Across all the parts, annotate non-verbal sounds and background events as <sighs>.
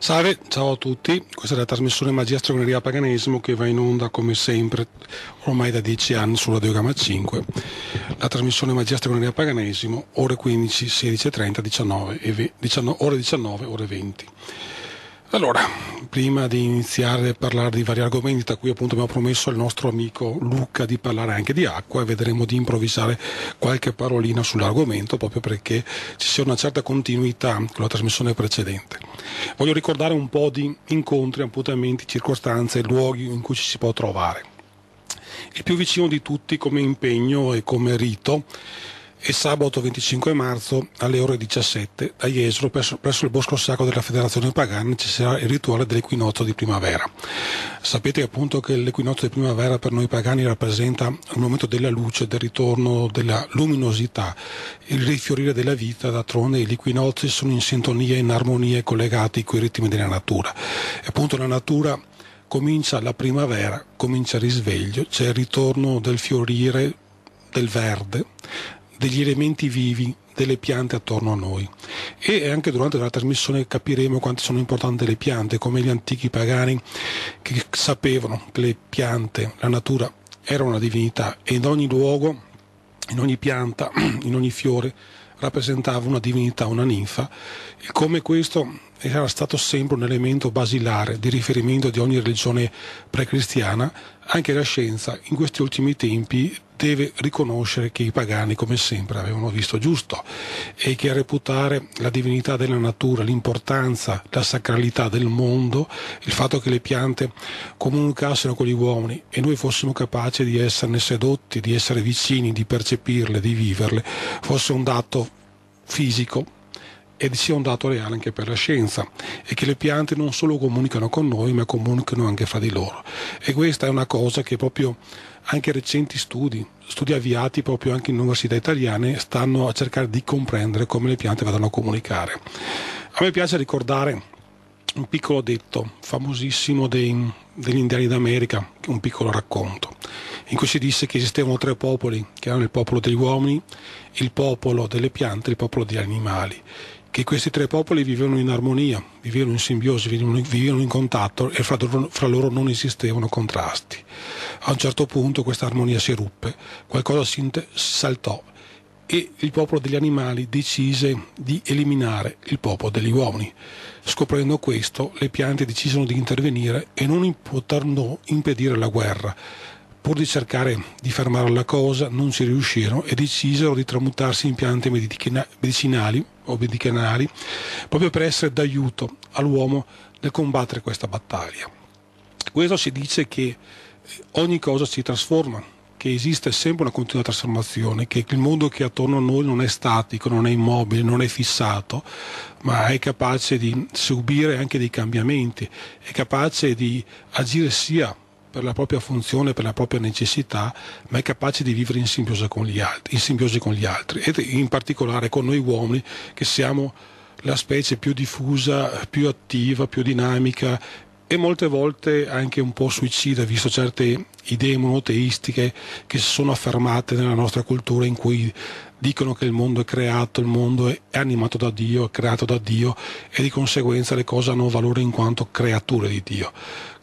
Salve, ciao a tutti, questa è la trasmissione Magia Stregoneria Paganesimo che va in onda come sempre ormai da dieci anni su Radio Gamma 5. La trasmissione Magia Stregoneria Paganesimo, ore 15, 16.30, 19, 19, ore 19, ore 20. Allora, prima di iniziare a parlare di vari argomenti, da cui appunto abbiamo promesso al nostro amico Luca di parlare anche di acqua e vedremo di improvvisare qualche parolina sull'argomento proprio perché ci sia una certa continuità con la trasmissione precedente. Voglio ricordare un po' di incontri, appuntamenti, circostanze, luoghi in cui ci si può trovare. Il più vicino di tutti come impegno e come rito e sabato 25 marzo alle ore 17 a Jesolo presso, presso, il Bosco Sacro della Federazione Pagana ci sarà il rituale dell'equinozio di primavera. Sapete appunto che l'equinozio di primavera per noi pagani rappresenta il momento della luce, del ritorno della luminosità, il rifiorire della vita, d'altronde gli equinozi sono in sintonia e in armonia collegati con i ritmi della natura. E appunto la natura comincia la primavera, comincia il risveglio, c'è il ritorno del fiorire del verde, degli elementi vivi delle piante attorno a noi. E anche durante la trasmissione capiremo quanto sono importanti le piante come gli antichi pagani che sapevano che le piante, la natura era una divinità e in ogni luogo, in ogni pianta, <clears throat> in ogni fiore rappresentava una divinità, una ninfa. E come questo era stato sempre un elemento basilare di riferimento di ogni religione precristiana, anche la scienza in questi ultimi tempi deve riconoscere che i pagani, come sempre, avevano visto giusto e che a reputare la divinità della natura, l'importanza, la sacralità del mondo, il fatto che le piante comunicassero con gli uomini e noi fossimo capaci di esserne sedotti, di essere vicini, di percepirle, di viverle, fosse un dato fisico ed sia un dato reale anche per la scienza e che le piante non solo comunicano con noi ma comunicano anche fra di loro e questa è una cosa che proprio anche recenti studi, studi avviati proprio anche in università italiane stanno a cercare di comprendere come le piante vadano a comunicare. A me piace ricordare un piccolo detto famosissimo dei, degli indiani d'America, un piccolo racconto, in cui si disse che esistevano tre popoli, che erano il popolo degli uomini, il popolo delle piante e il popolo degli animali che questi tre popoli vivevano in armonia, vivevano in simbiosi, vivevano, vivevano in contatto e fra loro, fra loro, non esistevano contrasti. A un certo punto questa armonia si ruppe, qualcosa si saltò e il popolo degli animali decise di eliminare il popolo degli uomini. Scoprendo questo, le piante decisero di intervenire e non poterono impedire la guerra Pur di cercare di fermare la cosa, non ci riuscirono e decisero di tramutarsi in piante medicinali o medicinali proprio per essere d'aiuto all'uomo nel combattere questa battaglia. Questo si dice che ogni cosa si trasforma, che esiste sempre una continua trasformazione, che il mondo che è attorno a noi non è statico, non è immobile, non è fissato, ma è capace di subire anche dei cambiamenti, è capace di agire sia per la propria funzione, per la propria necessità, ma è capace di vivere in simbiosi con gli altri, in simbiosi con gli altri ed in particolare con noi uomini che siamo la specie più diffusa, più attiva, più dinamica e molte volte anche un po' suicida, visto certe idee monoteistiche che si sono affermate nella nostra cultura in cui dicono che il mondo è creato, il mondo è animato da Dio, è creato da Dio e di conseguenza le cose hanno valore in quanto creature di Dio.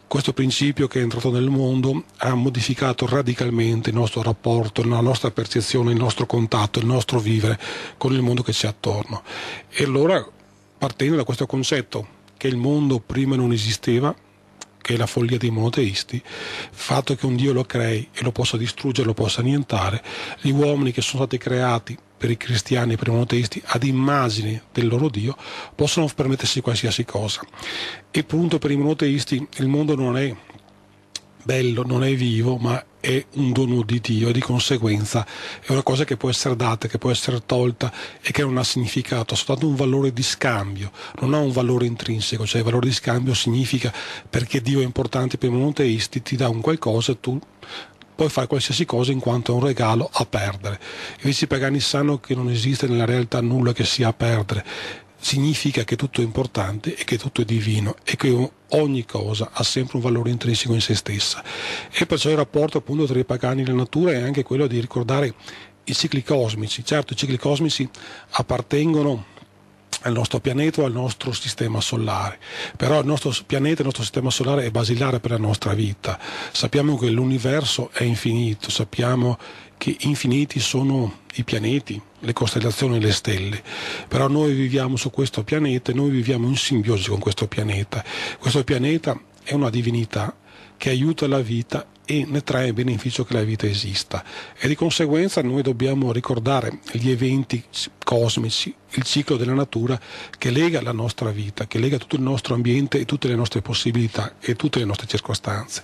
Questo principio che è entrato nel mondo ha modificato radicalmente il nostro rapporto, la nostra percezione, il nostro contatto, il nostro vivere con il mondo che c'è attorno. E allora, partendo da questo concetto che il mondo prima non esisteva, che è la follia dei monoteisti, il fatto che un Dio lo crei e lo possa distruggere, lo possa annientare, gli uomini che sono stati creati per i cristiani e per i monoteisti ad immagine del loro Dio possono permettersi qualsiasi cosa. E appunto per i monoteisti il mondo non è bello, non è vivo, ma è un dono di Dio e di conseguenza è una cosa che può essere data, che può essere tolta e che non ha significato, ha soltanto un valore di scambio, non ha un valore intrinseco, cioè il valore di scambio significa perché Dio è importante per i monoteisti, ti dà un qualcosa e tu puoi fare qualsiasi cosa in quanto è un regalo a perdere. Invece i pagani sanno che non esiste nella realtà nulla che sia a perdere. Significa che tutto è importante e che tutto è divino e che ogni cosa ha sempre un valore intrinseco in se stessa. E perciò il rapporto appunto tra i pagani e la natura è anche quello di ricordare i cicli cosmici. Certo, i cicli cosmici appartengono al nostro pianeta o al nostro sistema solare. Però il nostro pianeta, il nostro sistema solare è basilare per la nostra vita. Sappiamo che l'universo è infinito, sappiamo che infiniti sono i pianeti, le costellazioni e le stelle. Però noi viviamo su questo pianeta e noi viviamo in simbiosi con questo pianeta. Questo pianeta è una divinità che aiuta la vita e ne trae beneficio che la vita esista e di conseguenza noi dobbiamo ricordare gli eventi cosmici, il ciclo della natura che lega la nostra vita, che lega tutto il nostro ambiente e tutte le nostre possibilità e tutte le nostre circostanze.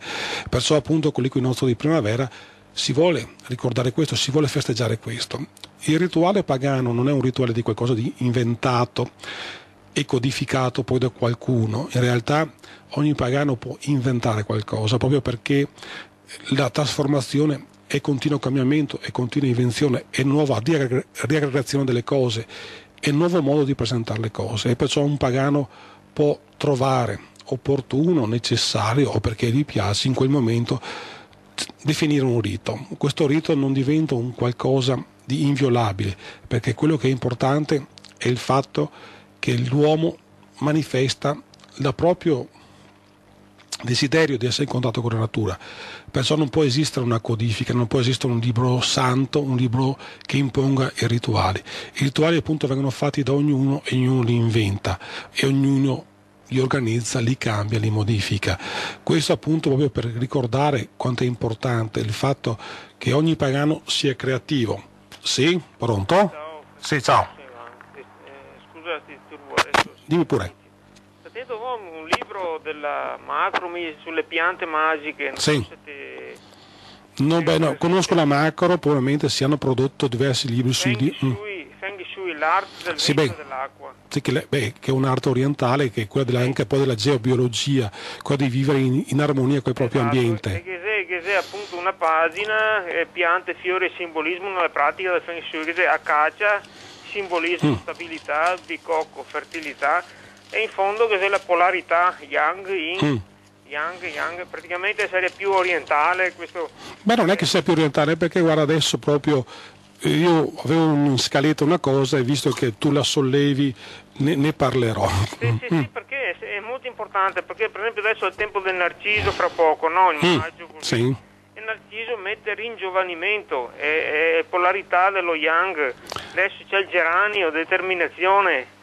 Perciò appunto con l'equinozio di primavera si vuole ricordare questo, si vuole festeggiare questo. Il rituale pagano non è un rituale di qualcosa di inventato e codificato poi da qualcuno, in realtà ogni pagano può inventare qualcosa proprio perché la trasformazione è continuo cambiamento, è continua invenzione, è nuova riaggregazione delle cose, è nuovo modo di presentare le cose e perciò un pagano può trovare opportuno, necessario o perché gli piace in quel momento definire un rito. Questo rito non diventa un qualcosa di inviolabile perché quello che è importante è il fatto che l'uomo manifesta la proprio desiderio di essere in contatto con la natura. Perciò non può esistere una codifica, non può esistere un libro santo, un libro che imponga i rituali. I rituali appunto vengono fatti da ognuno e ognuno li inventa e ognuno li organizza, li cambia, li modifica. Questo appunto proprio per ricordare quanto è importante il fatto che ogni pagano sia creativo. Sì? Pronto? Ciao. Sì, ciao. Eh, scusa, ti turbo. Dimmi pure. Sentito un libro della Macromi sulle piante magiche. Non Sì. so No, beh, no, conosco la macro, probabilmente si hanno prodotto diversi libri sui... Feng li- mm. Shui, Feng Shui, l'arte del Sì, beh. dell'acqua. Sì, che, beh, che è un'arte orientale, che è quella della- anche poi della geobiologia, quella di vivere in, in armonia con il proprio Esatto. Ambiente. che se, che se appunto una pagina, eh, piante, fiori e simbolismo nella pratica del Feng Shui, che se acacia, simbolismo, Mm. stabilità, bicocco, fertilità, e in fondo che se la polarità, yang, yin, Mm. yang, yang, praticamente sarebbe più orientale, questo Beh, non è che sia più orientale, perché guarda adesso proprio eh, io avevo in scaletta una cosa e visto che tu la sollevi ne, ne parlerò. Sì, sì, sì, perché è molto importante, perché per esempio adesso è il tempo del narciso fra poco, no? In Mm, maggio così. sì. Il narciso mette ringiovanimento, è, è polarità dello yang, adesso c'è il geranio, determinazione.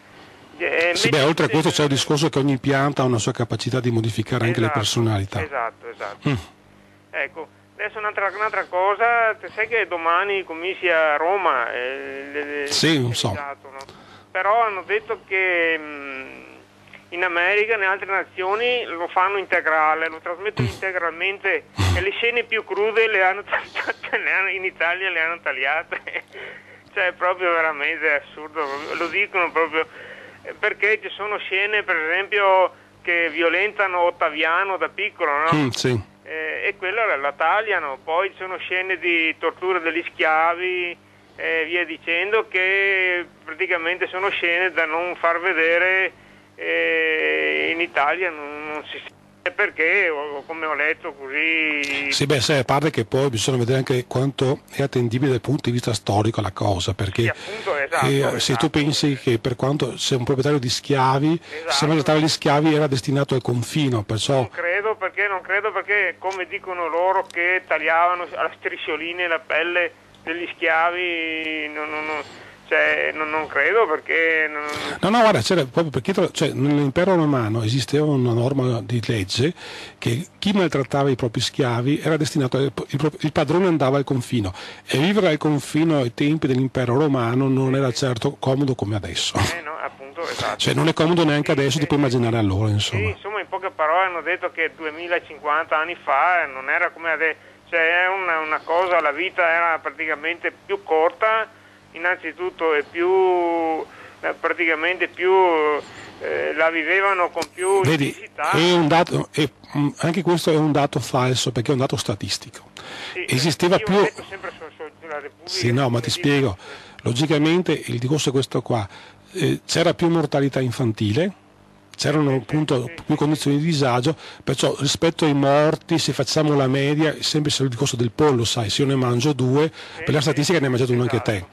Eh, Sì, beh, oltre a questo c'è il discorso che ogni pianta ha una sua capacità di modificare anche le Esatto, personalità. Esatto, esatto. Mm. Ecco, adesso un'altra, un'altra cosa, te sai che domani cominci a Roma? eh, Sì, lo so. esatto, no? Però hanno detto che mh, in America in altre nazioni lo fanno integrale, lo trasmettono Mm. integralmente e le scene più crude le hanno tagliate, <laughs> le hanno- in Italia le hanno tagliate. <laughs> cioè è proprio veramente assurdo, lo dicono proprio perché ci sono scene per esempio che violentano Ottaviano da piccolo, no? Mm, sì. Eh, e quella la, tagliano. Poi ci sono scene di tortura degli schiavi e via dicendo che praticamente sono scene da non far vedere eh, in Italia, non, non si sa perché, come ho letto così. Sì, beh, sai, a parte che poi bisogna vedere anche quanto è attendibile dal punto di vista storico la cosa, perché Sì, appunto, esatto, eh, se esatto. tu pensi che per quanto sei un proprietario di schiavi, Esatto. se maltrattava gli schiavi era destinato al confino, perciò Non credo perché, non credo perché, come dicono loro, che tagliavano a striscioline la pelle degli schiavi, non, non- non- cioè, non- non credo perché... non- No, no, guarda, c'era proprio perché cioè, nell'impero romano esisteva una norma di legge che chi maltrattava i propri schiavi era destinato, a- il, il padrone andava al confino e vivere al confino ai tempi dell'impero romano non era certo comodo come adesso. eh, no, appunto, esatto. Cioè non è comodo neanche adesso, sì, ti puoi immaginare allora, Sì, insomma. insomma, in poche parole hanno detto che 2050 anni fa non era come adesso, cioè è una, una cosa, la vita era praticamente più corta, innanzitutto e più, eh, praticamente più, eh, la vivevano con più Vedi, intensità. è un dato, è- mm, anche questo è un dato falso perché è un dato statistico. Sì, Esisteva più... su- su- sulla Repubblica. Sì, no, ma ti spiego. Logicamente il discorso è questo qua. Eh, c'era più mortalità infantile, c'erano appunto più condizioni di disagio, perciò rispetto ai morti, se facciamo la media, è sempre il discorso del pollo, sai, se io ne mangio due, per la statistica ne hai mangiato uno anche te.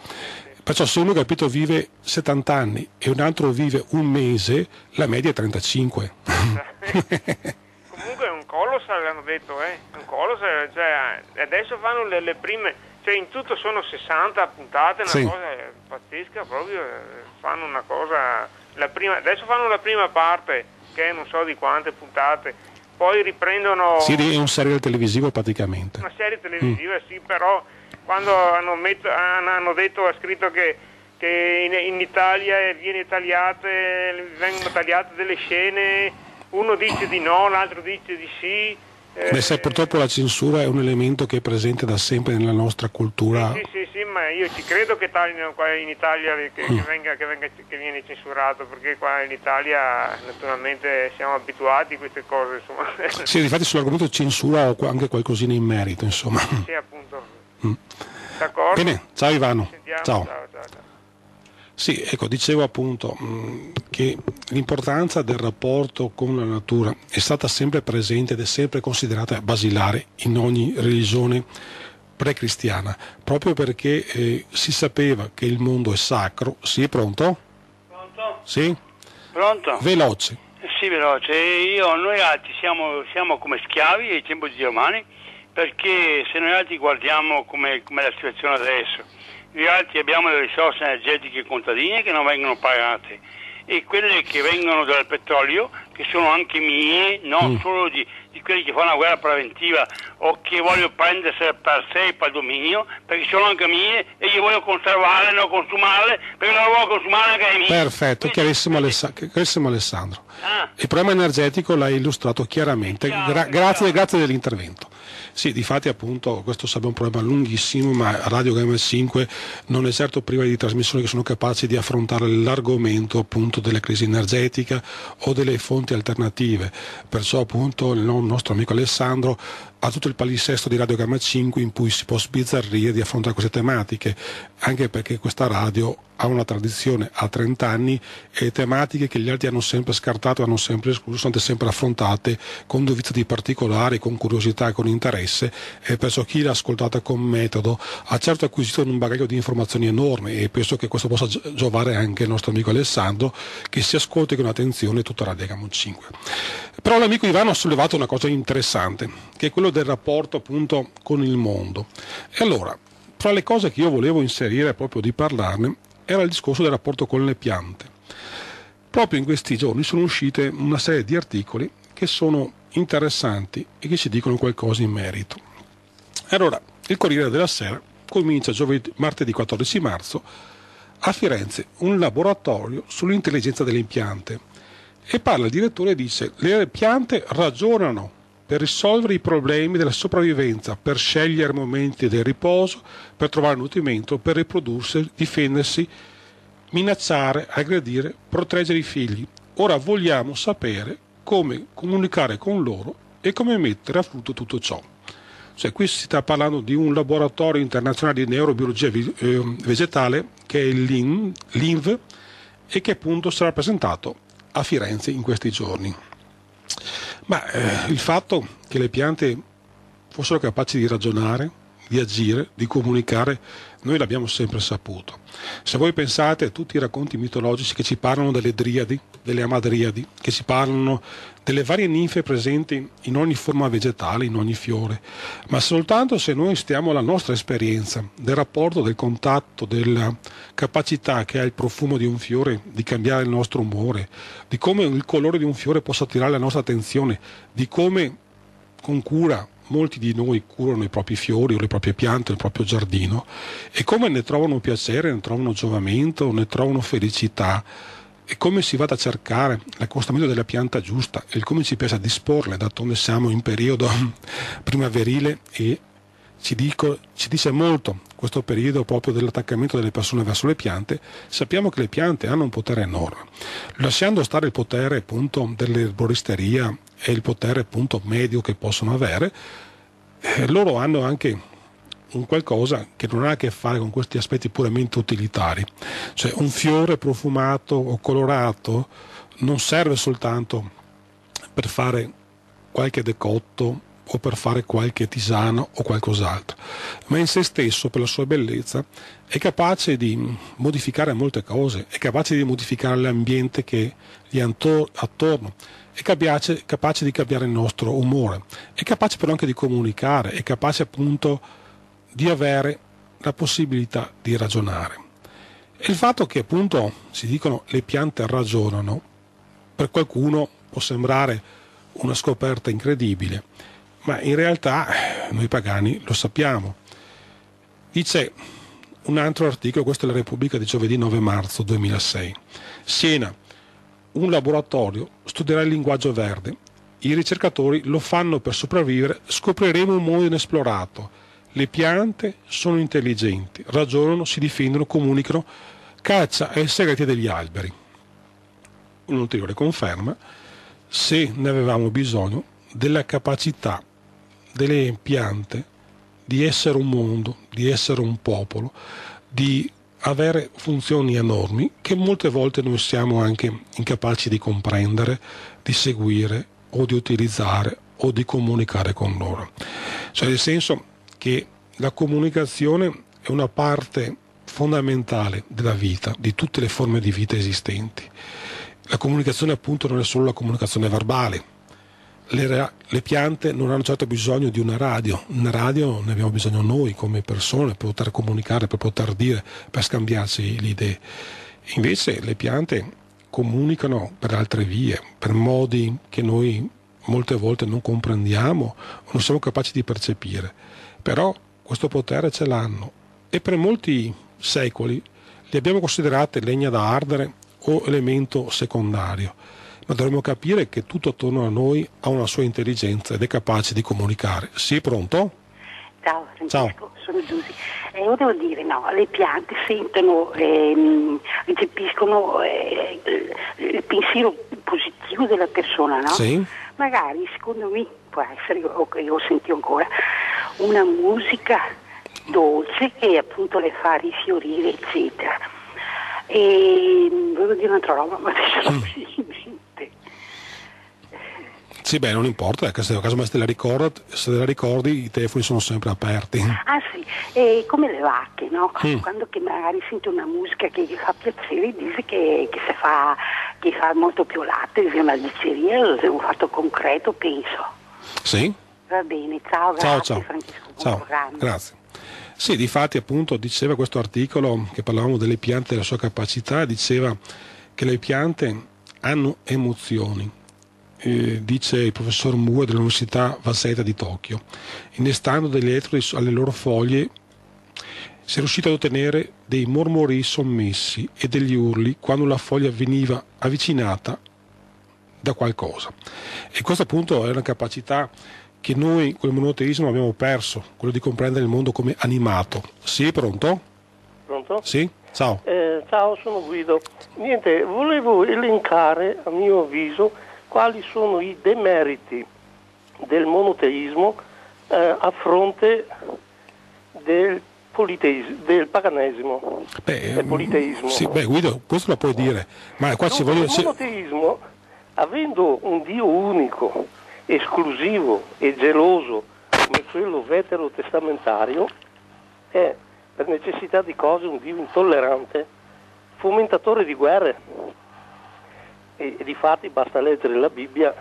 Perciò se uno capito vive 70 anni e un altro vive un mese, la media è 35. <laughs> Comunque è un colossal, hanno detto, eh? un colossal, cioè, adesso fanno le, le prime, cioè in tutto sono 60 puntate, una Sì. cosa pazzesca, proprio eh, fanno una cosa, prima, adesso fanno la prima parte, che non so di quante puntate, poi riprendono Sì, è un serial televisivo praticamente. una serie televisiva, sì, però quando hanno, met- hanno- detto, ha scritto che, che in, in Italia viene tagliate, vengono tagliate delle scene, uno dice di no, l'altro dice di sì. eh, Beh, sai, purtroppo la censura è un elemento che è presente da sempre nella nostra cultura. Sì, sì, ma io ci credo che taglino qua in Italia che, che venga, che, venga- che viene censurato, perché qua in Italia naturalmente siamo abituati a queste cose, insomma. <laughs> Sì, infatti sull'argomento censura ho anche qualcosina in merito, insomma. sì, appunto. D'accordo? Bene, ciao Ivano. Ciao. ciao, ciao, ciao. Sì, ecco, dicevo appunto mh, che l'importanza del rapporto con la natura è stata sempre presente ed è sempre considerata basilare in ogni religione pre-cristiana, proprio perché eh, si sapeva che il mondo è sacro. Sì, è pronto? Pronto? Sì? Pronto? Veloce. Sì, veloce. Io, noi altri siamo, siamo come schiavi ai tempi dei romani perché se noi altri guardiamo come è la situazione adesso, noi altri abbiamo le risorse energetiche contadine che non vengono pagate e quelle che vengono dal petrolio, che sono anche mie, non solo di, di quelli che fanno la guerra preventiva o che voglio prendersela per sé e per dominio, perché sono anche mie e io voglio conservarle, non consumarle, perché non voglio consumare anche le mie. Perfetto, chiarissimo, Alessa- chiarissimo Alessandro. Ah. Il problema energetico l'hai illustrato chiaramente, Gra- grazie, grazie dell'intervento. Sì, difatti appunto questo sarebbe un problema lunghissimo, ma Radio Gamma 5 non è certo priva di trasmissioni che sono capaci di affrontare l'argomento appunto della crisi energetica o delle fonti alternative. Perciò appunto il no- nostro amico Alessandro ha tutto il palinsesto di Radio Gamma 5 in cui si può sbizzarrire di affrontare queste tematiche, anche perché questa radio ha una tradizione, ha 30 anni e tematiche che gli altri hanno sempre scartato, hanno sempre escluso, sono state sempre affrontate con dovizia di particolari, con curiosità e con interesse e perciò chi l'ha ascoltata con metodo ha certo acquisito un bagaglio di informazioni enorme e penso che questo possa gio- giovare anche il nostro amico Alessandro che si ascolti con attenzione tutta Radio Gamma 5. Però l'amico Ivano ha sollevato una cosa interessante, che è quello del rapporto appunto con il mondo. E allora, fra le cose che io volevo inserire proprio di parlarne era il discorso del rapporto con le piante. Proprio in questi giorni sono uscite una serie di articoli che sono interessanti e che ci dicono qualcosa in merito. Allora, il Corriere della Sera comincia giovedì, martedì 14 marzo a Firenze un laboratorio sull'intelligenza delle piante e parla il direttore e dice le piante ragionano per risolvere i problemi della sopravvivenza, per scegliere momenti del riposo, per trovare nutrimento, per riprodursi, difendersi, minacciare, aggredire, proteggere i figli. Ora vogliamo sapere come comunicare con loro e come mettere a frutto tutto ciò. Cioè, qui si sta parlando di un laboratorio internazionale di neurobiologia vi- eh, vegetale che è l'INV e che appunto sarà presentato a Firenze in questi giorni. Ma eh, il fatto che le piante fossero capaci di ragionare, di agire, di comunicare, noi l'abbiamo sempre saputo. Se voi pensate a tutti i racconti mitologici che ci parlano delle driadi, delle amadriadi, che ci parlano delle varie ninfe presenti in ogni forma vegetale, in ogni fiore, ma soltanto se noi stiamo alla nostra esperienza del rapporto, del contatto, della capacità che ha il profumo di un fiore di cambiare il nostro umore, di come il colore di un fiore possa attirare la nostra attenzione, di come con cura molti di noi curano i propri fiori o le proprie piante, il proprio giardino e come ne trovano piacere, ne trovano giovamento, ne trovano felicità e come si vada a cercare l'accostamento della pianta giusta e come ci piace disporle, d'altronde siamo in periodo <laughs> primaverile e ci, dico- ci dice molto questo periodo proprio dell'attaccamento delle persone verso le piante, sappiamo che le piante hanno un potere enorme. Lasciando stare il potere appunto dell'erboristeria e il potere appunto medio che possono avere, eh, loro hanno anche un qualcosa che non ha a che fare con questi aspetti puramente utilitari. Cioè un fiore profumato o colorato non serve soltanto per fare qualche decotto, o per fare qualche tisana o qualcos'altro, ma in se stesso, per la sua bellezza, è capace di modificare molte cose, è capace di modificare l'ambiente che gli è attorno, è capace, capace di cambiare il nostro umore, è capace però anche di comunicare, è capace appunto di avere la possibilità di ragionare. E il fatto che appunto si dicono le piante ragionano, per qualcuno può sembrare una scoperta incredibile, ma in realtà noi pagani lo sappiamo. Dice un altro articolo, questo è la Repubblica di giovedì 9 marzo 2006. Siena, un laboratorio studierà il linguaggio verde. I ricercatori lo fanno per sopravvivere, scopriremo un mondo inesplorato. Le piante sono intelligenti, ragionano, si difendono, comunicano, caccia ai segreti degli alberi. Un'ulteriore conferma, se ne avevamo bisogno, della capacità delle piante di essere un mondo, di essere un popolo, di avere funzioni enormi che molte volte noi siamo anche incapaci di comprendere, di seguire o di utilizzare o di comunicare con loro. Cioè nel senso che la comunicazione è una parte fondamentale della vita, di tutte le forme di vita esistenti. La comunicazione appunto non è solo la comunicazione verbale, le, le, piante non hanno certo bisogno di una radio, una radio ne abbiamo bisogno noi come persone per poter comunicare, per poter dire, per scambiarci le idee. Invece le piante comunicano per altre vie, per modi che noi molte volte non comprendiamo non siamo capaci di percepire. Però questo potere ce l'hanno e per molti secoli le abbiamo considerate legna da ardere o elemento secondario ma dovremmo capire che tutto attorno a noi ha una sua intelligenza ed è capace di comunicare. Sì, pronto? Ciao Francesco, Ciao. sono Giusy. Eh, io devo dire, no, le piante sentono, ehm, recepiscono eh, il pensiero positivo della persona, no? Sì. Magari, secondo me, può essere, io ho sentito ancora, una musica dolce che appunto le fa rifiorire, eccetera. E volevo dire un'altra roba, ma adesso non mm. <laughs> Sì, beh, non importa, se a caso te la ricordi, se te la ricordi i telefoni sono sempre aperti. Ah sì, e come le vacche, no? Mm. Quando magari senti una musica che gli fa piacere, dice che, che, fa, che fa molto più latte, è una diceria, è un fatto concreto, penso. Sì. Va bene, ciao, grazie ciao, ciao. Francesco. Ciao, grazie. Sì, difatti appunto diceva questo articolo che parlavamo delle piante e della sua capacità, diceva che le piante hanno emozioni eh, dice il professor Mua dell'Università Waseda di Tokyo. Innestando degli elettrodi alle loro foglie si è riuscito ad ottenere dei mormori sommessi e degli urli quando la foglia veniva avvicinata da qualcosa. E questa appunto è una capacità che noi con il monoteismo abbiamo perso, quello di comprendere il mondo come animato. Sì, pronto? Pronto? Sì, ciao. Eh, ciao, sono Guido. Niente, volevo elencare, a mio avviso, quali sono i demeriti del monoteismo eh, a fronte del, del paganesimo, beh, del politeismo. Sì, beh, Guido, questo lo puoi dire, ma qua no, ci voglio... Il monoteismo, avendo un Dio unico, esclusivo e geloso come quello veterotestamentario, è per necessità di cose un Dio intollerante, fomentatore di guerre e, e di fatti basta leggere la Bibbia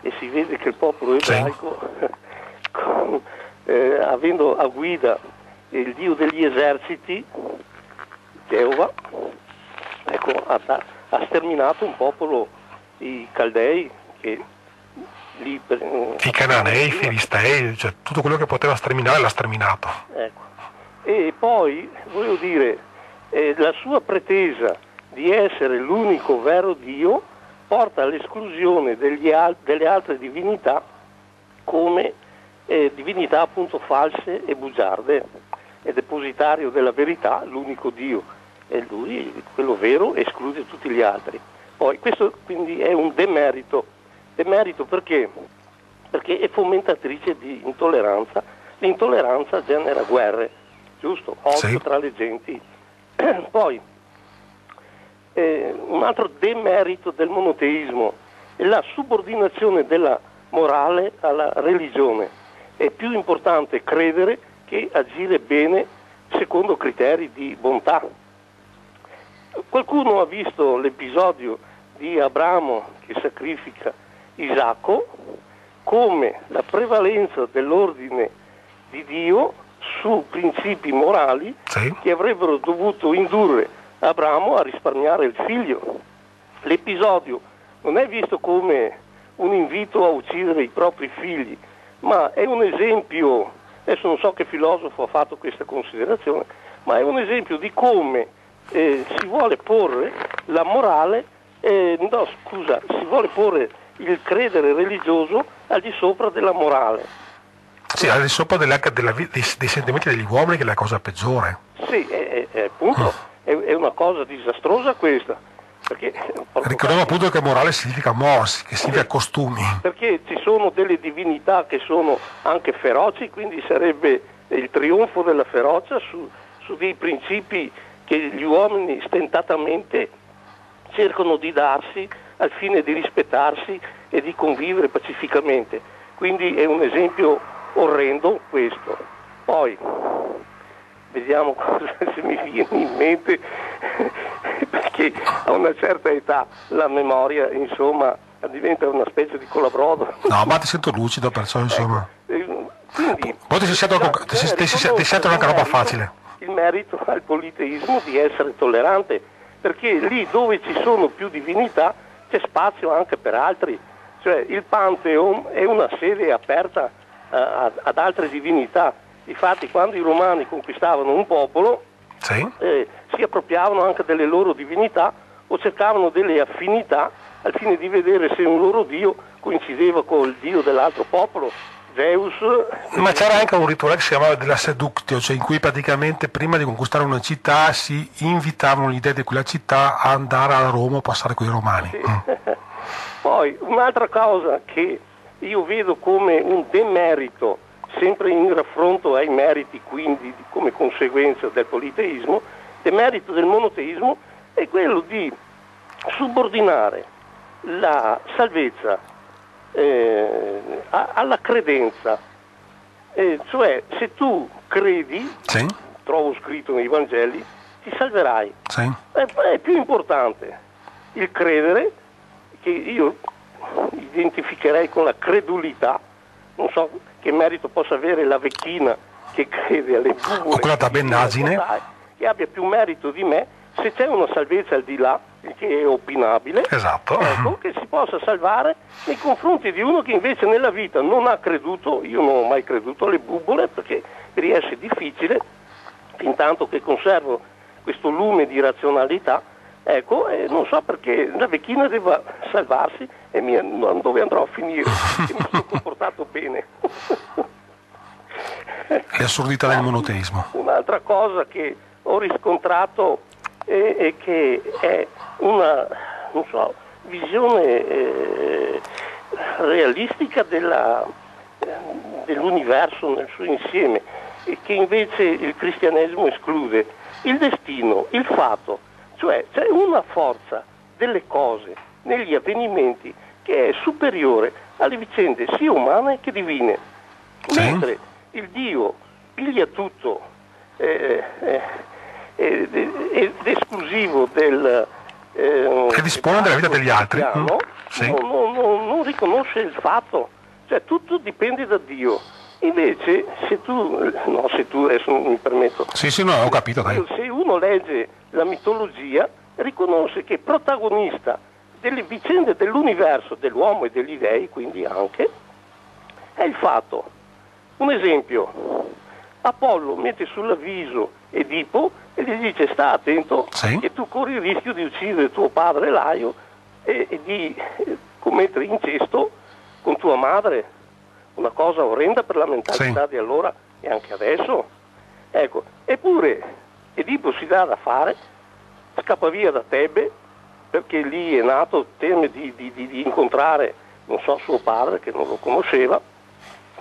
e si vede che il popolo ebraico, sì. <laughs> con, eh, avendo a guida il Dio degli eserciti, Geova, ecco, ha, ha, sterminato un popolo, i Caldei, che lì, per, i Cananei, i Filistei, cioè tutto quello che poteva sterminare l'ha sterminato. Ecco. E poi, volevo dire, eh, la sua pretesa di essere l'unico vero Dio porta all'esclusione al- delle altre divinità come eh, divinità appunto false e bugiarde. È depositario della verità, l'unico Dio è lui, quello vero, esclude tutti gli altri. Poi questo quindi è un demerito. Demerito perché? Perché è fomentatrice di intolleranza. L'intolleranza genera guerre, giusto? Odio sì. tra le genti. <clears throat> Poi eh, un altro demerito del monoteismo è la subordinazione della morale alla religione. È più importante credere che agire bene secondo criteri di bontà. Qualcuno ha visto l'episodio di Abramo che sacrifica Isacco come la prevalenza dell'ordine di Dio su principi morali Sì. che avrebbero dovuto indurre Abramo a risparmiare il figlio. L'episodio non è visto come un invito a uccidere i propri figli, ma è un esempio, adesso non so che filosofo ha fatto questa considerazione, ma è un esempio di come eh, si vuole porre la morale, eh, no scusa, si vuole porre il credere religioso al di sopra della morale. Sì, al di sopra della vi- dei, dei sentimenti degli uomini che è la cosa peggiore. Sì, è, è- è appunto, è, una cosa disastrosa questa, perché, Ricordiamo appunto che morale significa mors, che significa costumi. perché ci sono delle divinità che sono anche feroci, quindi sarebbe il trionfo della ferocia su, su dei principi che gli uomini stentatamente cercano di darsi al fine di rispettarsi e di convivere pacificamente. Quindi è un esempio orrendo questo. Poi vediamo <laughs> cosa se mi viene in mente, <laughs> perché a una certa età la memoria insomma diventa una specie di colabrodo. No, ma ti sento lucido, perciò insomma. Eh, Quindi, Poi ti sei eh, scelto anche roba facile. Il merito al politeismo di essere tollerante, perché lì dove ci sono più divinità c'è spazio anche per altri. Cioè il Pantheon è una sede aperta eh, ad, ad altre divinità. Infatti quando i romani conquistavano un popolo Sì? eh, si appropriavano anche delle loro divinità o cercavano delle affinità al fine di vedere se un loro dio coincideva col dio dell'altro popolo. Zeus, Ma c'era anche un rituale che si chiamava della seductio, cioè in cui praticamente prima di conquistare una città si invitavano gli dei di quella città a andare a Roma o passare con i romani. Mm. <laughs> Poi un'altra cosa che io vedo come un demerito, sempre in raffronto ai meriti quindi di- come conseguenza del politeismo, demerito del monoteismo è quello di subordinare la salvezza eh, alla credenza. Eh, cioè se tu credi, Sì? trovo scritto nei Vangeli, ti salverai. Sì? È, è più importante il credere, che io identificherei con la credulità, non so che merito possa avere la vecchina che crede alle buvole, O quella da che Bennasine. che abbia più merito di me, se c'è una salvezza al di là, che è opinabile, Esatto. ecco, che si possa salvare nei confronti di uno che invece nella vita non ha creduto, io non ho mai creduto alle bubole perché mi riesce difficile, fin tanto che conservo questo lume di razionalità, ecco, e non so perché la vecchina debba salvarsi e mi- non- dove andrò a finire, mi sono comportato bene. Le assurdità del monoteismo. Un'altra cosa che ho riscontrato è, è che è una non so, visione eh, realistica della- eh, dell'universo nel suo insieme e che invece il cristianesimo esclude. Il destino, il fatto, cioè c'è una forza delle cose negli avvenimenti che è superiore alle vicende sia umane che divine. Mentre il Dio piglia tutto eh, eh, ed ed esclusivo del... eh, Che dispone della vita degli altri. cristiano, Mm. Sì. non, non- non- riconosce il fatto, cioè tutto dipende da Dio. Invece se tu, no se tu adesso mi permetto, Sì, sì, no, ho capito, se uno legge la mitologia, riconosce che protagonista delle vicende dell'universo, dell'uomo e degli dei, quindi anche, è il fatto. Un esempio, Apollo mette sull'avviso Edipo e gli dice sta attento Sì. che tu corri il rischio di uccidere tuo padre Laio e, e di eh, commettere incesto con tua madre, una cosa orrenda per la mentalità Sì. di allora e anche adesso. Ecco, eppure Edipo si dà da fare, scappa via da Tebe perché lì è nato, teme di, di- di- di incontrare, non so, suo padre che non lo conosceva,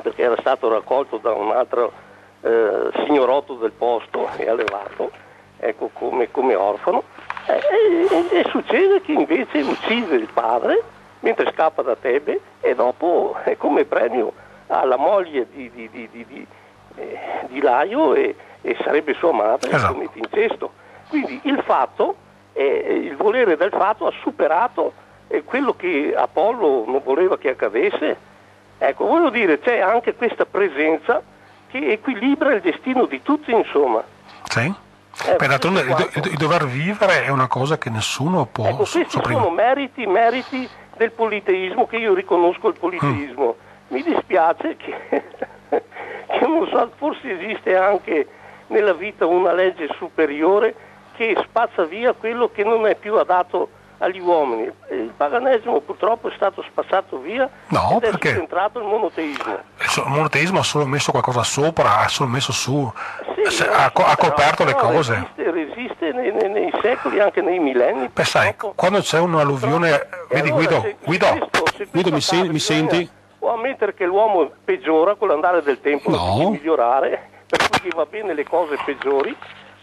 perché era stato raccolto da un altro eh, signorotto del posto e allevato, ecco, come, come orfano, e, e- e succede che invece uccide il padre mentre scappa da Tebe e dopo è come premio alla moglie di, di, di, di eh, di Laio e, e, sarebbe sua madre esatto. commette incesto. Quindi il fatto, eh, il volere del fatto ha superato quello che Apollo non voleva che accadesse. Ecco, voglio dire, c'è anche questa presenza che equilibra il destino di tutti, insomma. Sì. Eh, per d'altronde il, dover vivere è una cosa che nessuno può ecco, questi sono meriti, meriti del politeismo che io riconosco il politeismo. Mm. Mi dispiace che <laughs> che non so, forse esiste anche nella vita una legge superiore che spazza via quello che non è più adatto agli uomini. Il paganesimo purtroppo è stato spazzato via no, ed perché è entrato il monoteismo. Il monoteismo ha solo messo qualcosa sopra, ha solo messo su, sì, ha, no, ha, coperto le cose. Resiste, resiste nei, nei, nei, secoli, anche nei millenni. Beh, sai, quando c'è un'alluvione, vedi allora, Guido, se, Guido, se questo, se Guido mi, sen- mi senti? o ammettere che l'uomo peggiora con l'andare del tempo no. migliorare, per cui va bene le cose peggiori,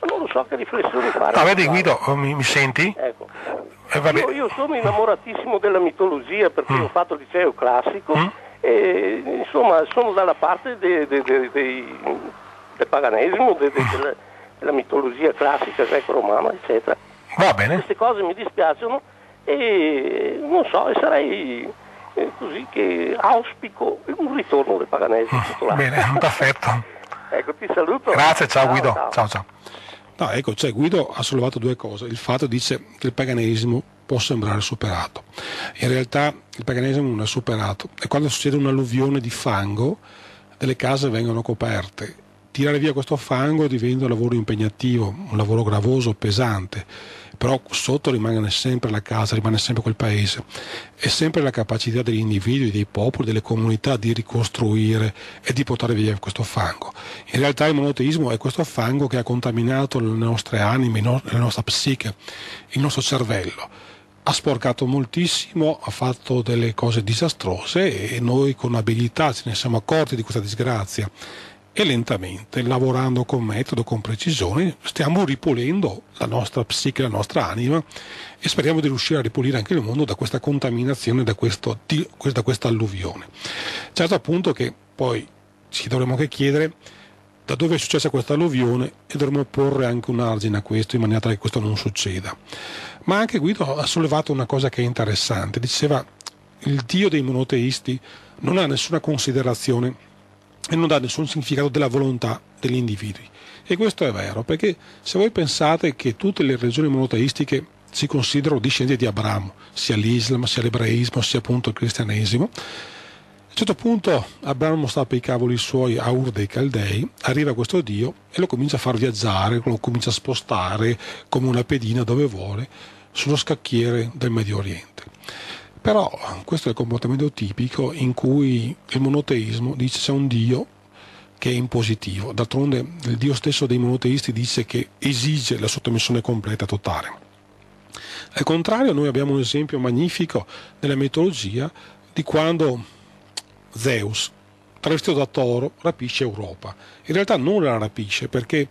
non lo so che riflessioni fare. Ah, vedi Guido, oh, mi, mi senti? Ecco. Eh, io, io, sono innamoratissimo della mitologia perché mm. ho fatto liceo classico mm. e insomma sono dalla parte de, de, de, del paganesimo, della, della mitologia classica greco-romana, eccetera. Va bene. Queste cose mi dispiacciono e non so, sarei eh, così che auspico un ritorno del paganesimo. Mm, bene, <laughs> perfetto. ecco, ti saluto. Grazie, ciao, ciao Guido. Ciao, ciao. No, ecco, cioè Guido ha sollevato due cose. Il fatto dice che il paganesimo può sembrare superato. In realtà il paganesimo non è superato. E quando succede un'alluvione di fango, delle case vengono coperte. Tirare via questo fango diventa un lavoro impegnativo, un lavoro gravoso, pesante però sotto rimane sempre la casa, rimane sempre quel paese. È sempre la capacità degli individui, dei popoli, delle comunità di ricostruire e di portare via questo fango. In realtà il monoteismo è questo fango che ha contaminato le nostre anime, la nostra psiche, il nostro cervello ha sporcato moltissimo, ha fatto delle cose disastrose e noi con abilità ce ne siamo accorti di questa disgrazia e lentamente, lavorando con metodo, con precisione, stiamo ripulendo la nostra psiche, la nostra anima e speriamo di riuscire a ripulire anche il mondo da questa contaminazione, da, questo, da questa alluvione. Certo appunto che poi ci dovremmo anche chiedere da dove è successa questa alluvione e dovremmo porre anche un argine a questo in maniera tale che questo non succeda. Ma anche Guido ha sollevato una cosa che è interessante, diceva il Dio dei monoteisti non ha nessuna considerazione e non dà nessun significato della volontà degli individui. E questo è vero, perché se voi pensate che tutte le religioni monoteistiche si considerano discendenti di Abramo, sia l'Islam, sia l'ebraismo, sia appunto il cristianesimo, a un certo punto Abramo sta per i cavoli suoi a Ur dei Caldei, arriva questo Dio e lo comincia a far viaggiare, lo comincia a spostare come una pedina dove vuole sullo scacchiere del Medio Oriente. Però questo è il comportamento tipico in cui il monoteismo dice c'è un Dio che è impositivo. D'altronde il Dio stesso dei monoteisti dice che esige la sottomissione completa, totale. Al contrario, noi abbiamo un esempio magnifico nella mitologia di quando Zeus, travestito da toro, rapisce Europa. In realtà non la rapisce perché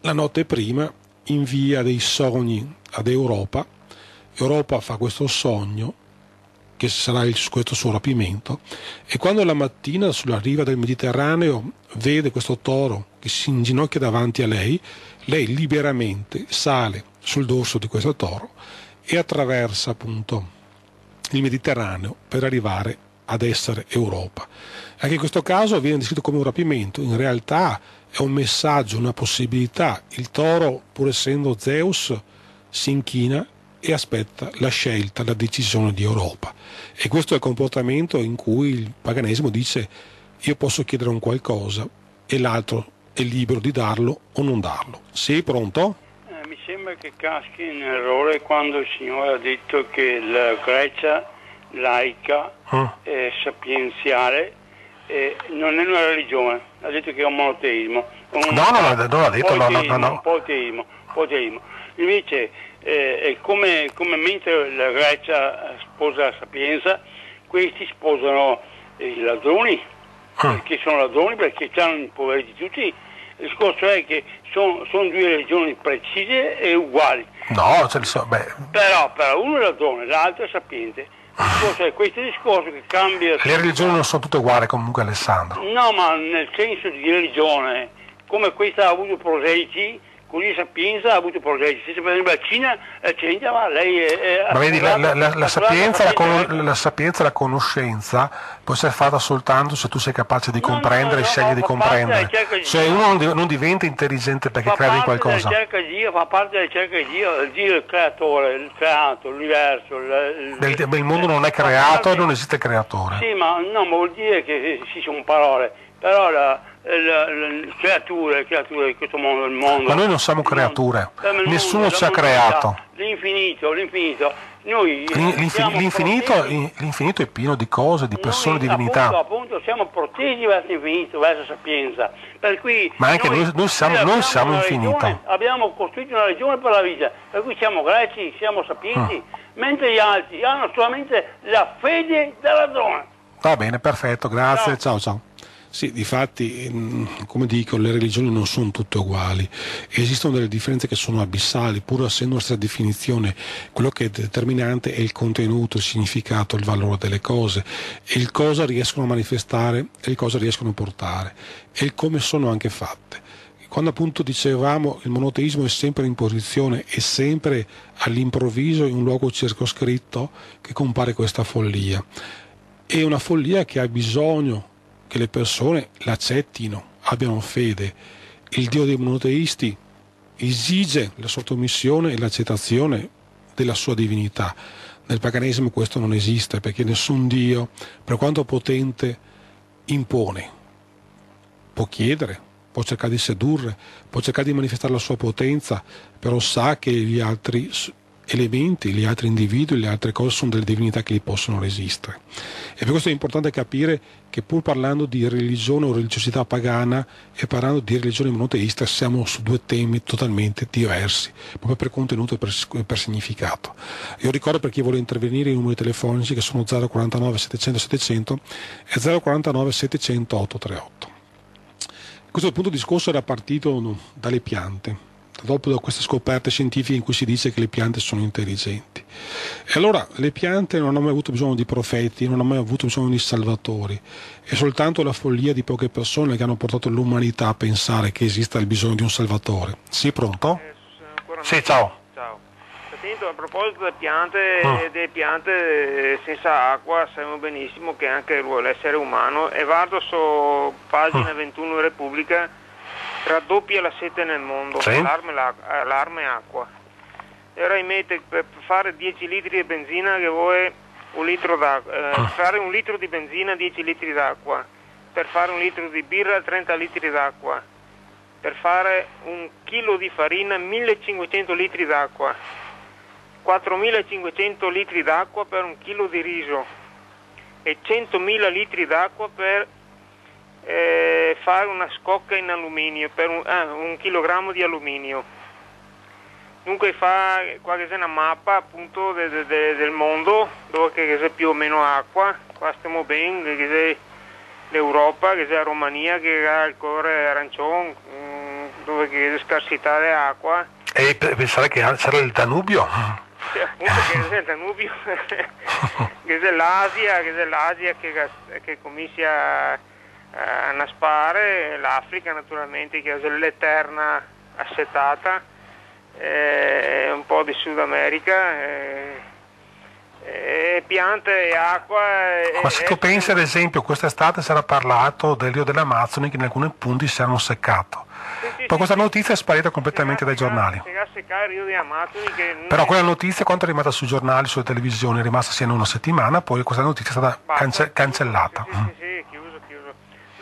la notte prima invia dei sogni ad Europa Europa fa questo sogno, che sarà il, questo suo rapimento, e quando la mattina sulla riva del Mediterraneo vede questo toro che si inginocchia davanti a lei, lei liberamente sale sul dorso di questo toro e attraversa appunto il Mediterraneo per arrivare ad essere Europa. Anche in questo caso viene descritto come un rapimento, in realtà è un messaggio, una possibilità. Il toro, pur essendo Zeus, si inchina e aspetta la scelta, la decisione di Europa. E questo è il comportamento in cui il paganesimo dice io posso chiedere un qualcosa e l'altro è libero di darlo o non darlo. Sei pronto? Eh, mi sembra che caschi in errore quando il Signore ha detto che la Grecia laica ah. e sapienziale eh, non è una religione, ha detto che è un monoteismo. Un no, no, no, non l'ha detto, no, no, no. Poteismo, poteismo. Invece eh, come, come, mentre la Grecia sposa la Sapienza, questi sposano i ladroni, ah. perché sono ladroni, perché hanno impoveriti tutti Il discorso è che sono, sono due religioni precise e uguali. No, ce ne so, beh. Però, però uno è ladrone, l'altro è sapiente. Il discorso è questo discorso che cambia... Le religioni non sono tutte uguali comunque Alessandro. No, ma nel senso di religione, come questa ha avuto proselici, così Sapienza ha avuto progressi. Se esempio la Cina Cina, ma lei è... ma vedi, la, la, la, la sapienza, la, con, la sapienza, la conoscenza può essere fatta soltanto se tu sei capace di no, comprendere no, no, e scegli di comprendere. Cioè uno non diventa intelligente perché crede in qualcosa. Di Dio, fa parte della ricerca di Dio, il Dio è il creatore, il creato, l'universo. Il, il, il mondo non è creato e non esiste creatore. Sì, ma, no, ma vuol dire che sì, sono parole, però la le, creature, creature di questo mondo, il mondo. Ma noi non siamo creature, mondo, nessuno ci ha creato. L'infinito, l'infinito. Noi l'infinito, l'infinito, è pieno di cose, di persone, di divinità. Appunto, appunto siamo protesi verso l'infinito, verso la sapienza. Per cui Ma anche noi, noi siamo, noi siamo infinito. Regione, abbiamo costruito una regione per la vita, per cui siamo greci, siamo sapienti, mm. mentre gli altri hanno solamente la fede della donna. Va bene, perfetto, grazie, ciao ciao. ciao. Sì, difatti, come dico, le religioni non sono tutte uguali, esistono delle differenze che sono abissali, pur essendo nostra definizione, quello che è determinante è il contenuto, il significato, il valore delle cose, il cosa riescono a manifestare e il cosa riescono a portare, e il come sono anche fatte. Quando appunto dicevamo il monoteismo è sempre in posizione, è sempre all'improvviso in un luogo circoscritto che compare questa follia. È una follia che ha bisogno che le persone l'accettino, abbiano fede. Il Dio dei monoteisti esige la sottomissione e l'accettazione della sua divinità. Nel paganesimo questo non esiste perché nessun Dio, per quanto potente, impone. Può chiedere, può cercare di sedurre, può cercare di manifestare la sua potenza, però sa che gli altri elementi, gli altri individui, le altre cose sono delle divinità che gli possono resistere. E per questo è importante capire che pur parlando di religione o religiosità pagana e parlando di religione monoteista siamo su due temi totalmente diversi, proprio per contenuto e per, per significato. Io ricordo per chi vuole intervenire i numeri telefonici che sono 049 700 700 e 049 700 838. Questo punto di discorso era partito dalle piante dopo queste scoperte scientifiche in cui si dice che le piante sono intelligenti. E allora le piante non hanno mai avuto bisogno di profeti, non hanno mai avuto bisogno di salvatori, è soltanto la follia di poche persone che hanno portato l'umanità a pensare che esista il bisogno di un salvatore. Sì, pronto? Eh, sì, ciao. Ciao. Sento, a proposito delle piante, oh. delle piante senza acqua, sappiamo benissimo che anche l'essere umano, e vado su pagina oh. 21 Repubblica, raddoppia la sete nel mondo, sì. allarme, acqua. E ora mette per fare 10 litri di benzina che vuoi un litro d'acqua, eh, ah. fare un litro di benzina 10 litri d'acqua, per fare un litro di birra 30 litri d'acqua, per fare un chilo di farina 1500 litri d'acqua, 4500 litri d'acqua per un chilo di riso e 100.000 litri d'acqua per eh, fare una scocca in alluminio per un, ah, un chilogrammo di alluminio. Dunque fa qua che c'è una mappa appunto de, de, de, del mondo dove c'è più o meno acqua, qua stiamo bene, che c'è l'Europa, che c'è la Romania che ha il colore arancione, mm, dove c'è scarsità di acqua. E pensare che c'era il Danubio? Appunto che c'è il Danubio, <laughs> che c'è l'Asia, che c'è l'Asia che, che comincia a naspare, l'Africa naturalmente che è l'eterna assetata, eh, un po' di Sud America, eh, eh, piante e acqua. Ma se tu pensi ad esempio quest'estate era parlato del Rio dell'Amazzoni che in alcuni punti si erano seccato. Sì, sì, Poi questa notizia è sparita completamente dai giornali. Però quella notizia quanto è rimasta sui giornali, sulle televisioni, è rimasta sia in una settimana, poi questa notizia è stata cance- cancellata. Sì,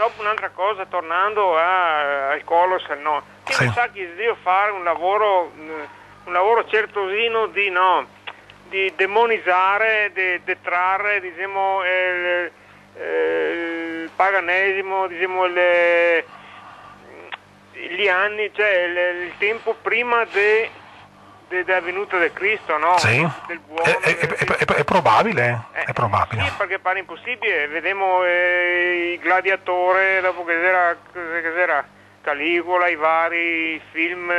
Dopo un'altra cosa, tornando a, al Colossal, no, che sì. sa che deve fare un lavoro, un lavoro certosino di, no, di demonizzare, di detrarre diciamo, il, il paganesimo, diciamo, le, gli anni, cioè il, il tempo prima de, della venuta del Cristo, no? Sì, del buono, è, è, è, è, probabile, eh, è probabile. Sì, perché pare impossibile, vediamo eh, il gladiatore, dopo che era, che era Caligola, i vari film,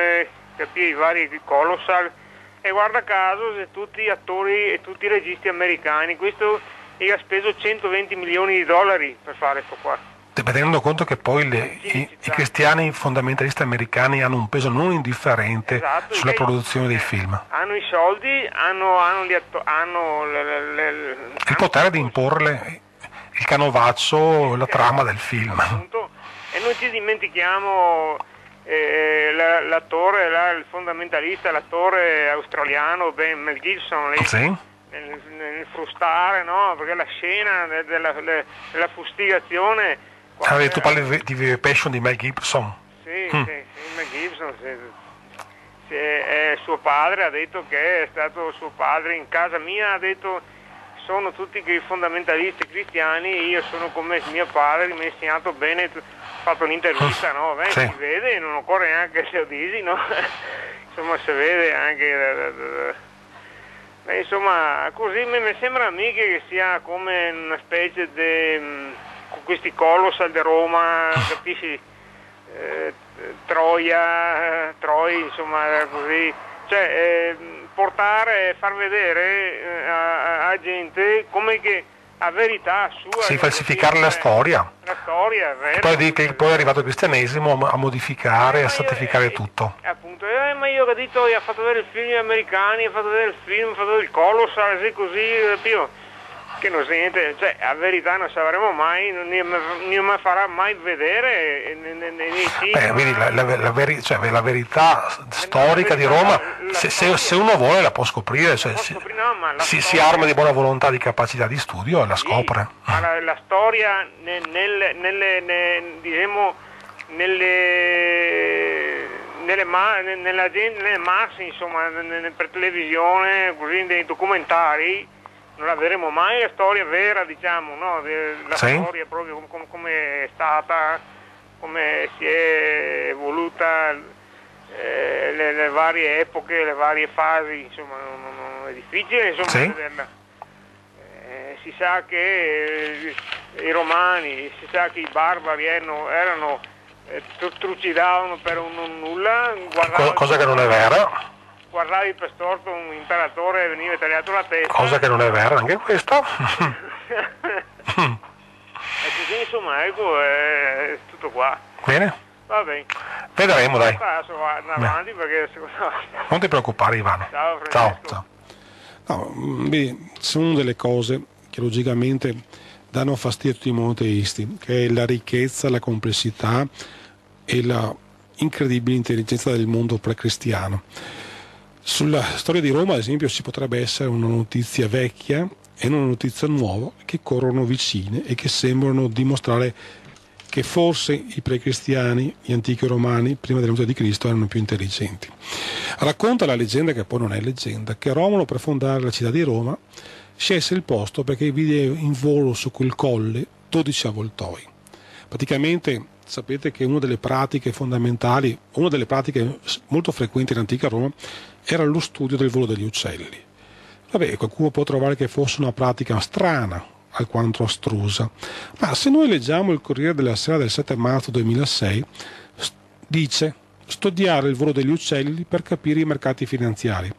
capì, i vari Colossal. E guarda caso tutti attori e tutti i registi americani, questo ha speso 120 milioni di dollari per fare questo qua tenendo conto che poi le, i, i, cristiani fondamentalisti americani hanno un peso non indifferente esatto, sulla produzione dei film. Hanno i soldi, hanno, hanno, atto- hanno le, le, il potere di imporre il canovaccio, la trama del film. Appunto, e noi ci dimentichiamo eh, l'attore, il fondamentalista, l'attore australiano Ben Mel Gibson. Sì nel, nel, frustare, no? perché la scena della, della fustigazione Ah, tu parli di Vive Passion di Mel Gibson? Sì, mm. sì, sì, Mel Gibson, sì, sì, eh, suo padre ha detto che è stato suo padre in casa mia, ha detto sono tutti fondamentalisti cristiani, io sono come mio padre, mi ha insegnato bene, ho fatto un'intervista, no? Beh, sì. si vede, non occorre neanche se lo dici, no? <laughs> insomma si vede anche... Beh, insomma, così mi sembra a me che sia come una specie di con questi colossal di Roma, <sighs> capisci? Eh, Troia, eh, Troi, insomma, così. Cioè, eh, portare, far vedere eh, a, a, gente come che a verità sua... Sì, falsificare la storia. La storia, vero. Poi, di, che poi è arrivato il cristianesimo a modificare, a santificare tutto. Appunto, eh, ma io ho detto, ha fatto vedere il film americani, ha fatto vedere il film, ha fatto vedere il Colossal, così, così, io che non niente, cioè a verità non sapremo mai, non mi farà mai vedere nei, nei film. Beh, vedi, la, la, la, veri, cioè, la verità storica di Roma, se, se, se, uno vuole la può scoprire, cioè, si, scoprire no, si, si, arma di buona volontà, di capacità di studio e la scopre. Sì, la, la, storia nel, nel, nelle, nel, diciamo, nelle, nelle, ma, nella, nelle masse, insomma, per televisione, così, nei documentari, non avremo mai la storia vera, diciamo, no? la sì. storia proprio come, come, è stata, come si è evoluta eh, le, le, varie epoche, le varie fasi, insomma, non, non è difficile insomma, sì. vederla. Eh, si sa che eh, i romani, si sa che i barbari erano, erano eh, trucidavano per un, un nulla. Cosa che non è vera guardavi per storto un imperatore e veniva tagliato la testa. Cosa che non è vera, anche questo. <laughs> e così insomma ecco è tutto qua. Bene. Va bene. Vedremo dai. Avanti perché Non ti preoccupare Ivano. Ciao Ciao. ciao. No, beh, sono delle cose che logicamente danno fastidio a tutti i monoteisti, che è la ricchezza, la complessità e la incredibile intelligenza del mondo precristiano. Sulla storia di Roma, ad esempio, ci potrebbe essere una notizia vecchia e una notizia nuova che corrono vicine e che sembrano dimostrare che forse i precristiani, gli antichi romani, prima della venuta di Cristo, erano più intelligenti. Racconta la leggenda, che poi non è leggenda, che Romolo per fondare la città di Roma scelse il posto perché vide in volo su quel colle 12 avvoltoi. Praticamente sapete che una delle pratiche fondamentali, una delle pratiche molto frequenti in antica Roma era lo studio del volo degli uccelli. Vabbè, qualcuno può trovare che fosse una pratica strana, alquanto astrusa, ma se noi leggiamo il Corriere della Sera del 7 marzo 2006, dice studiare il volo degli uccelli per capire i mercati finanziari.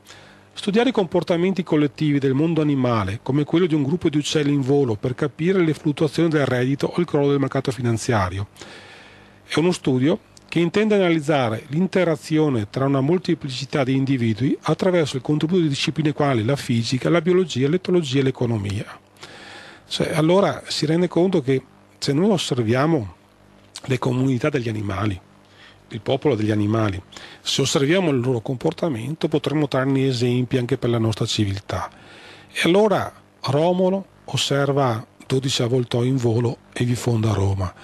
Studiare i comportamenti collettivi del mondo animale, come quello di un gruppo di uccelli in volo, per capire le fluttuazioni del reddito o il crollo del mercato finanziario. È uno studio che intende analizzare l'interazione tra una molteplicità di individui attraverso il contributo di discipline quali la fisica, la biologia, l'etologia e l'economia. Cioè, allora si rende conto che se noi osserviamo le comunità degli animali, il popolo degli animali, se osserviamo il loro comportamento potremmo trarne esempi anche per la nostra civiltà. E allora Romolo osserva 12 avvoltoi in volo e vi fonda Roma.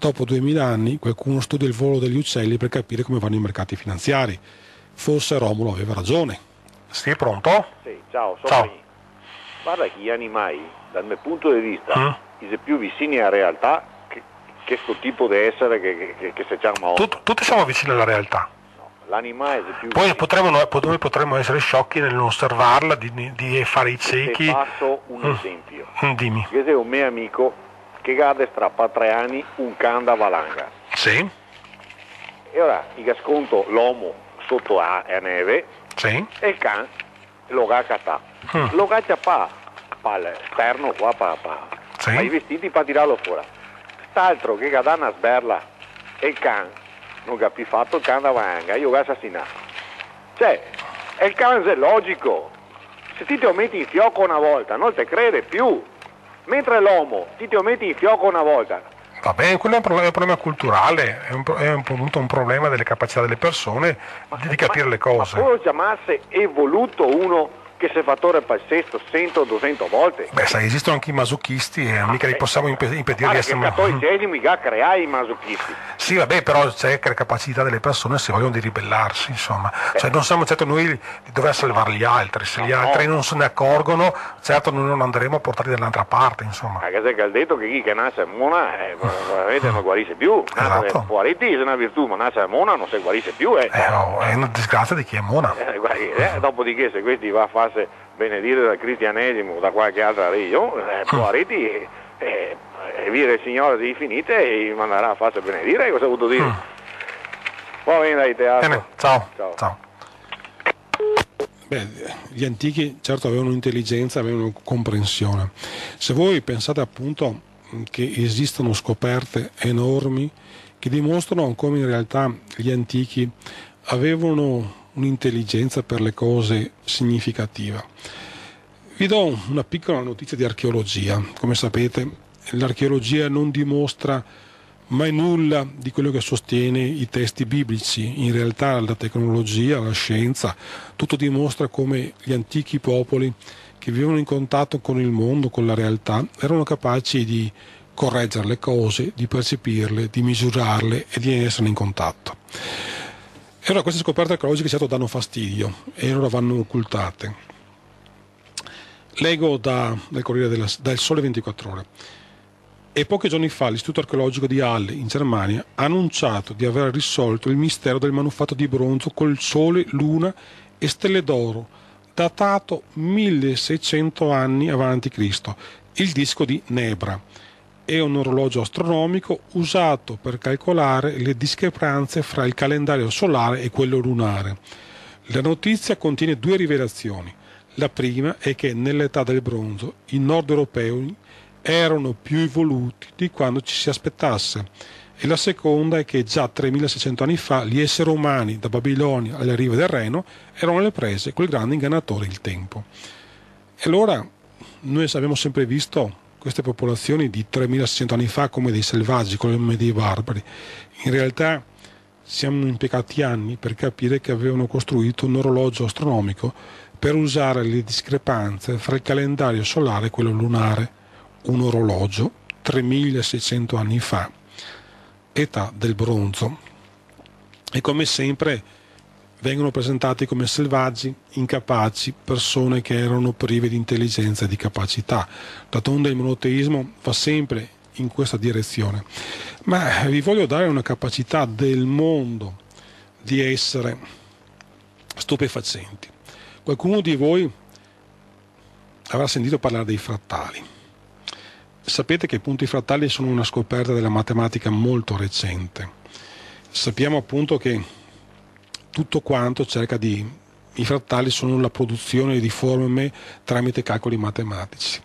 Dopo 2000 anni qualcuno studia il volo degli uccelli per capire come vanno i mercati finanziari. Forse Romolo aveva ragione. Sì, pronto? Sì, ciao, sono ciao. io. Guarda che gli animali, dal mio punto di vista, mm? sono più vicini alla realtà che questo tipo di essere che, che, che, se chiama Tut, Tutti siamo vicini alla realtà. l'animale è più Poi potremmo, noi, potremmo, essere sciocchi nell'osservarla, di, di fare i ciechi. Ti faccio un mm. esempio. Mm, dimmi. Questo è un mio amico che gade strappa tre anni un can da valanga. Sì. E ora il sconto l'uomo sotto a, a neve sì. e il can lo gaccata. Mm. Lo gaccia pa, pa l'esterno qua, pa, pa, Sì. pa i vestiti per tirarlo fuori. St'altro che ha una sberla e il can non capi fatto il can davanti, io ga assassinato. Cioè, è il can è logico. Se ti ti metti in fioco una volta non te crede più. Mentre l'uomo ti ti metti in fioco una volta, Va bene, quello è un problema, è un problema culturale, è un, è un, un problema delle capacità delle persone di, di capire le cose. Ma poi chiamasse evoluto uno che se fattore pazzesco 100 200 volte. Beh, sai, esistono anche i masochisti e mica li possiamo impe- impedire di Guarda che essere... il cattolicesimo già crea i masochisti. Sì, vabbè, però c'è la capacità delle persone se vogliono di ribellarsi, insomma. Cioè, non siamo certo noi di dover salvare gli altri, se gli No. altri non se ne accorgono, certo noi non andremo a portarli dall'altra parte, insomma. Anche se che ha detto che chi che nasce mona eh, <laughs> veramente non guarisce più. Nasce Esatto. guariti è una virtù, ma nasce mona non si guarisce più. Eh. Eh, oh, è una disgrazia di chi è mona. Eh, guardi, eh, dopodiché se questi va a farsi benedire dal cristianesimo o da qualche altra religione, eh, guariti e, e, e via del Signore di finite e manderà a farsi benedire, cosa ho voluto dire? Mm. Va bene dai teatro. Bene, ciao. Ciao. ciao. Beh, gli antichi certo avevano intelligenza, avevano comprensione. Se voi pensate appunto che esistono scoperte enormi che dimostrano come in realtà gli antichi avevano un'intelligenza per le cose significativa. Vi do una piccola notizia di archeologia. Come sapete, l'archeologia non dimostra mai nulla di quello che sostiene i testi biblici. In realtà la tecnologia, la scienza, tutto dimostra come gli antichi popoli che vivevano in contatto con il mondo, con la realtà, erano capaci di correggere le cose, di percepirle, di misurarle e di essere in contatto. E allora queste scoperte archeologiche certo danno fastidio e allora vanno occultate. Leggo da, dal Corriere della, dal Sole 24 Ore. E pochi giorni fa l'Istituto archeologico di Halle, in Germania, ha annunciato di aver risolto il mistero del manufatto di bronzo col Sole, Luna e stelle d'oro, datato 1600 anni avanti Cristo, il disco di Nebra. È un orologio astronomico usato per calcolare le discrepanze fra il calendario solare e quello lunare. La notizia contiene due rivelazioni. La prima è che nell'età del bronzo i nord europei erano più evoluti di quanto ci si aspettasse e la seconda è che già 3600 anni fa gli esseri umani da Babilonia alle rive del Reno erano alle prese col grande ingannatore il tempo. E allora noi abbiamo sempre visto queste popolazioni di 3600 anni fa come dei selvaggi, come dei barbari. In realtà siamo impiegati anni per capire che avevano costruito un orologio astronomico per usare le discrepanze fra il calendario solare e quello lunare. Un orologio 3600 anni fa, età del bronzo. E come sempre vengono presentati come selvaggi, incapaci, persone che erano prive di intelligenza e di capacità. D'altronde il monoteismo va sempre in questa direzione. Ma vi voglio dare una capacità del mondo di essere stupefacenti. Qualcuno di voi avrà sentito parlare dei frattali. Sapete che appunto i frattali sono una scoperta della matematica molto recente. Sappiamo appunto che tutto quanto cerca di... I frattali sono la produzione di forme tramite calcoli matematici.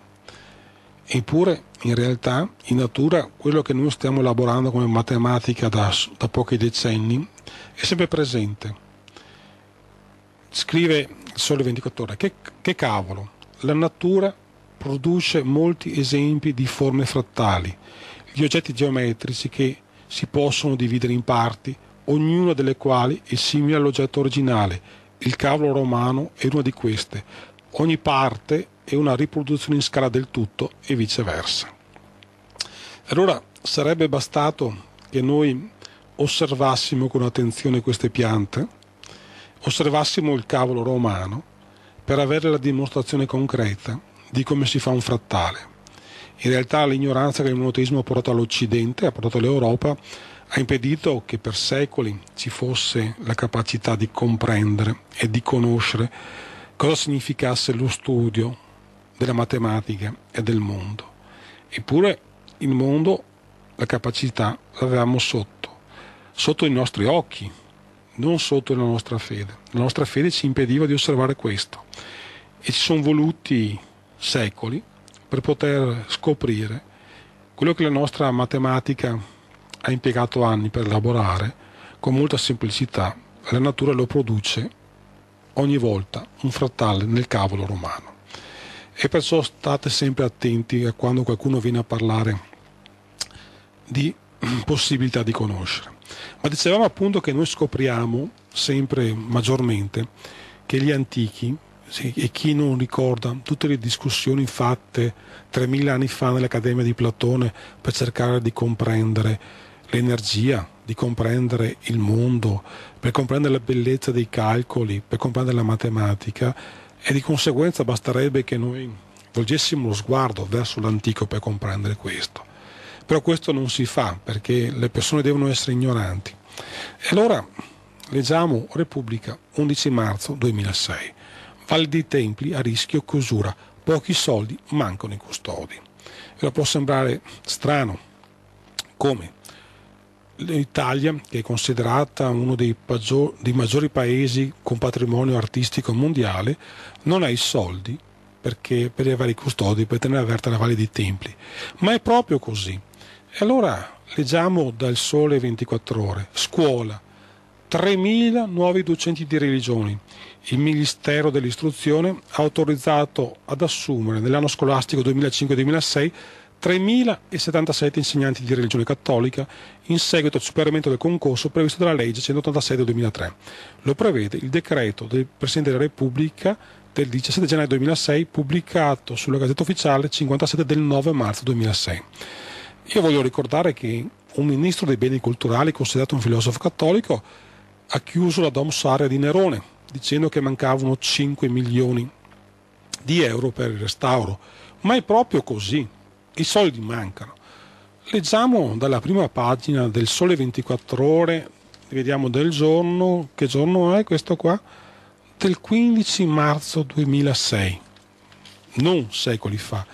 Eppure, in realtà, in natura, quello che noi stiamo elaborando come matematica da, da pochi decenni è sempre presente. Scrive il Sole 24 ore, che, che cavolo, la natura produce molti esempi di forme frattali, gli oggetti geometrici che si possono dividere in parti, ognuna delle quali è simile all'oggetto originale. Il cavolo romano è una di queste. Ogni parte è una riproduzione in scala del tutto e viceversa. Allora sarebbe bastato che noi osservassimo con attenzione queste piante, osservassimo il cavolo romano per avere la dimostrazione concreta di come si fa un frattale. In realtà l'ignoranza che il monoteismo ha portato all'Occidente, ha portato all'Europa, ha impedito che per secoli ci fosse la capacità di comprendere e di conoscere cosa significasse lo studio della matematica e del mondo. Eppure il mondo, la capacità l'avevamo sotto. sotto i nostri occhi, non sotto la nostra fede. La nostra fede ci impediva di osservare questo e ci sono voluti secoli per poter scoprire quello che la nostra matematica ha impiegato anni per elaborare, con molta semplicità, la natura lo produce ogni volta un frattale nel cavolo romano. E perciò state sempre attenti a quando qualcuno viene a parlare di <clears throat> possibilità di conoscere. Ma dicevamo appunto che noi scopriamo sempre maggiormente che gli antichi, e chi non ricorda tutte le discussioni fatte 3000 anni fa nell'Accademia di Platone per cercare di comprendere l'energia, di comprendere il mondo, per comprendere la bellezza dei calcoli, per comprendere la matematica e di conseguenza basterebbe che noi volgessimo lo sguardo verso l'antico per comprendere questo. Però questo non si fa perché le persone devono essere ignoranti. E allora leggiamo Repubblica 11 marzo 2006. Valle dei Templi a rischio chiusura, pochi soldi mancano i custodi. Ora può sembrare strano come l'Italia, che è considerata uno dei, paggior, dei, maggiori paesi con patrimonio artistico mondiale, non ha i soldi perché, per i vari custodi per tenere aperta la Valle dei Templi. Ma è proprio così. E allora leggiamo dal Sole 24 Ore, scuola, 3.000 nuovi docenti di religioni. Il Ministero dell'Istruzione ha autorizzato ad assumere nell'anno scolastico 2005-2006 3.077 insegnanti di religione cattolica in seguito al superamento del concorso previsto dalla legge 186 del 2003. Lo prevede il decreto del Presidente della Repubblica del 17 gennaio 2006 pubblicato sulla Gazzetta Ufficiale 57 del 9 marzo 2006. Io voglio ricordare che un ministro dei beni culturali considerato un filosofo cattolico ha chiuso la Domus Area di Nerone dicendo che mancavano 5 milioni di euro per il restauro. Ma è proprio così i soldi mancano. Leggiamo dalla prima pagina del Sole 24 Ore, vediamo del giorno, che giorno è questo qua? Del 15 marzo 2006, non secoli fa.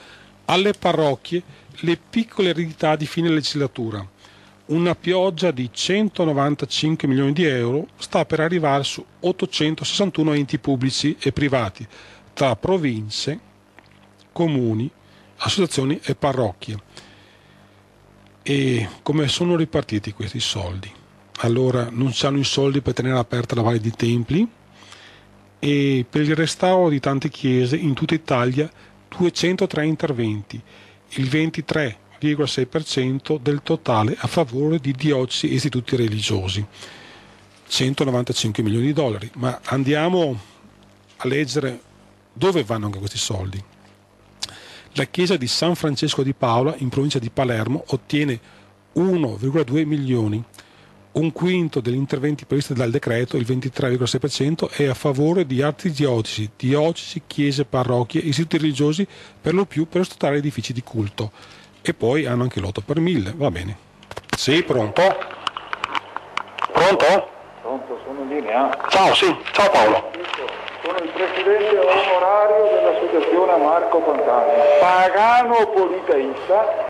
Alle parrocchie le piccole eredità di fine legislatura. Una pioggia di 195 milioni di euro sta per arrivare su 861 enti pubblici e privati, tra province, comuni, associazioni e parrocchie. E come sono ripartiti questi soldi? Allora non hanno i soldi per tenere aperta la Valle dei Templi e per il restauro di tante chiese in tutta Italia 203 interventi, il 23,6% del totale a favore di diocesi e istituti religiosi. 195 milioni di dollari, ma andiamo a leggere dove vanno anche questi soldi. La chiesa di San Francesco di Paola, in provincia di Palermo, ottiene 1,2 milioni. Un quinto degli interventi previsti dal decreto, il 23,6%, è a favore di altri diocesi, diocesi, chiese, parrocchie, istituti religiosi, per lo più per ostatare edifici di culto. E poi hanno anche l'8 per 1000, va bene. Sì, pronto? Pronto? Pronto, sono in linea. Ciao, sì, ciao Paolo. Sono il presidente onorario dell'associazione Marco Fontana. Pagano politeista